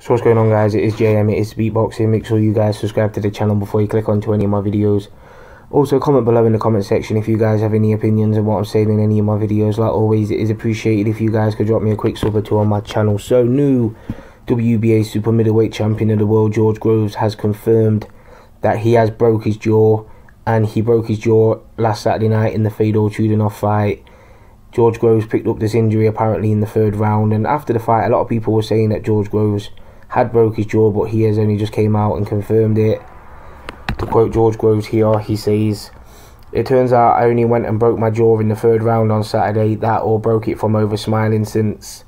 So what's going on guys, it is JM, it is Speakboxing, make sure you guys subscribe to the channel before you click onto any of my videos. Also comment below in the comment section if you guys have any opinions on what I'm saying in any of my videos. Like always, it is appreciated if you guys could drop me a quick sub or two on my channel. So new WBA super middleweight champion of the world, George Groves, has confirmed that he has broke his jaw and he broke his jaw last Saturday night in the Fedor Chudinov fight. George Groves picked up this injury apparently in the third round and after the fight a lot of people were saying that George Groves had broke his jaw, but he has only just came out and confirmed it. To quote George Groves here, he says, It turns out I only went and broke my jaw in the third round on Saturday, that or broke it from over smiling since.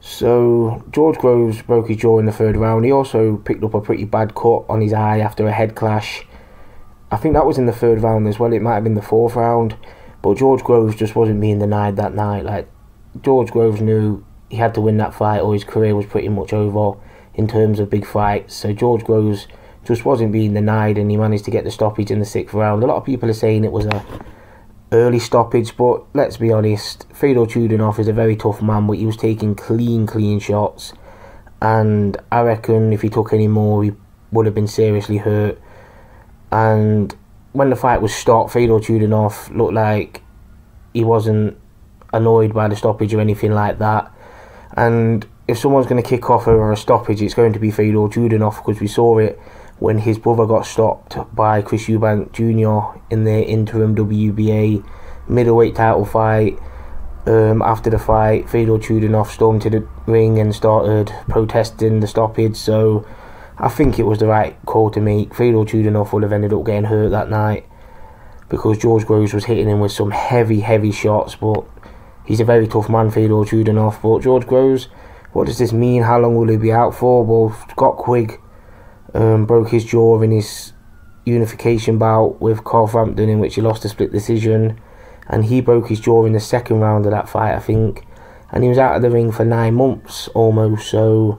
So, George Groves broke his jaw in the third round. He also picked up a pretty bad cut on his eye after a head clash. I think that was in the third round as well. It might have been the fourth round. But George Groves just wasn't being denied that night. Like, George Groves knew he had to win that fight or his career was pretty much over in terms of big fights. So George Groves just wasn't being denied, and he managed to get the stoppage in the sixth round. A lot of people are saying it was a early stoppage, but let's be honest, Fedor Chudinov is a very tough man, but he was taking clean, clean shots, and I reckon if he took any more, he would have been seriously hurt. And when the fight was stopped, Fedor Chudinov looked like he wasn't annoyed by the stoppage or anything like that. And if someone's going to kick off over a stoppage, it's going to be Fedor Chudinov because we saw it when his brother got stopped by Chris Eubank Jr. in the interim WBA middleweight title fight. Um, after the fight, Fedor Chudinov stormed to the ring and started protesting the stoppage. So I think it was the right call to make. Fedor Chudinov would have ended up getting hurt that night because George Groves was hitting him with some heavy, heavy shots. But he's a very tough man, Fedor Chudinov. But George Groves what does this mean? How long will he be out for? Well, Scott Quigg um, broke his jaw in his unification bout with Carl Frampton, in which he lost a split decision, and he broke his jaw in the second round of that fight, I think, and he was out of the ring for nine months almost. So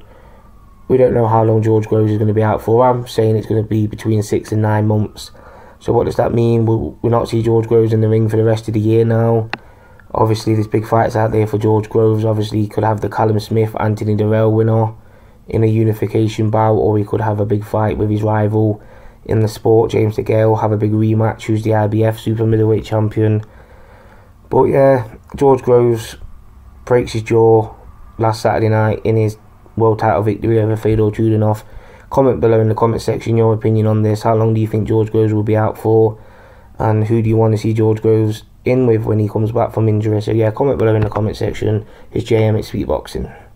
we don't know how long George Groves is going to be out for. I'm saying it's going to be between six and nine months. So what does that mean? Will we not see George Groves in the ring for the rest of the year now? Obviously, there's big fights out there for George Groves. Obviously, he could have the Callum Smith Anthony Dirrell winner in a unification bout, or he could have a big fight with his rival in the sport, James DeGale, have a big rematch, who's the IBF super middleweight champion. But yeah, George Groves breaks his jaw last Saturday night in his world title victory over Fedor Chudinov. Comment below in the comment section your opinion on this. How long do you think George Groves will be out for? And who do you want to see George Groves in with when he comes back from injury. So yeah, comment below in the comment section. It's JM, it's Speakboxing.